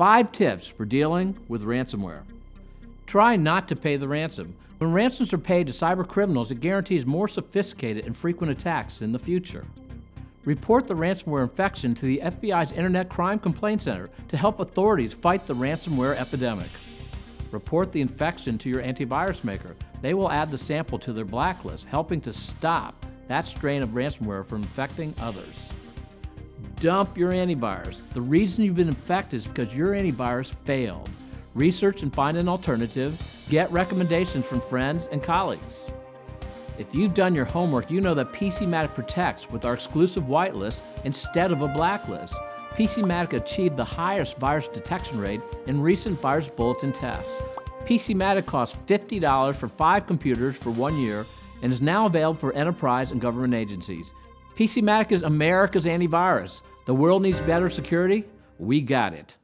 Five tips for dealing with ransomware. Try not to pay the ransom. When ransoms are paid to cyber criminals, it guarantees more sophisticated and frequent attacks in the future. Report the ransomware infection to the FBI's Internet Crime Complaint Center to help authorities fight the ransomware epidemic. Report the infection to your antivirus maker. They will add the sample to their blacklist, helping to stop that strain of ransomware from infecting others. Dump your antivirus. The reason you've been infected is because your antivirus failed. Research and find an alternative. Get recommendations from friends and colleagues. If you've done your homework, you know that PCMatic protects with our exclusive whitelist instead of a blacklist. PCMatic achieved the highest virus detection rate in recent virus bulletin tests. PCMatic costs $50 for five computers for one year and is now available for enterprise and government agencies. PCMatic is America's antivirus. The world needs better security. We got it.